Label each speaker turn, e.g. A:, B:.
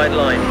A: inside line.